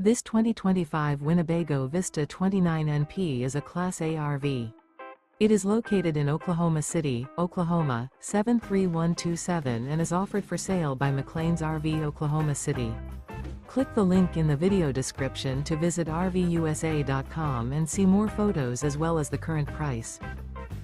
This 2025 Winnebago Vista 29NP is a Class A RV. It is located in Oklahoma City, Oklahoma, 73127 and is offered for sale by McClain's RV Oklahoma City. Click the link in the video description to visit RVUSA.com and see more photos as well as the current price.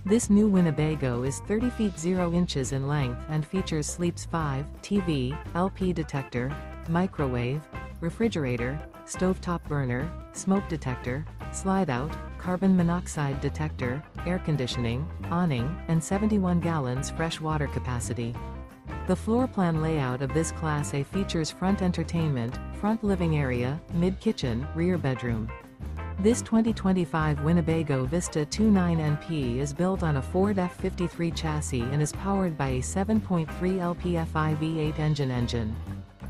This new Winnebago is 30 feet 0 inches in length and features Sleeps 5, TV, LP detector, microwave, refrigerator, stovetop burner, smoke detector, slide-out, carbon monoxide detector, air conditioning, awning, and 71 gallons fresh water capacity. The floor plan layout of this Class A features front entertainment, front living area, mid-kitchen, rear bedroom. This 2025 Winnebago Vista 29NP is built on a Ford F53 chassis and is powered by a 7.3 LPFI V8 engine engine.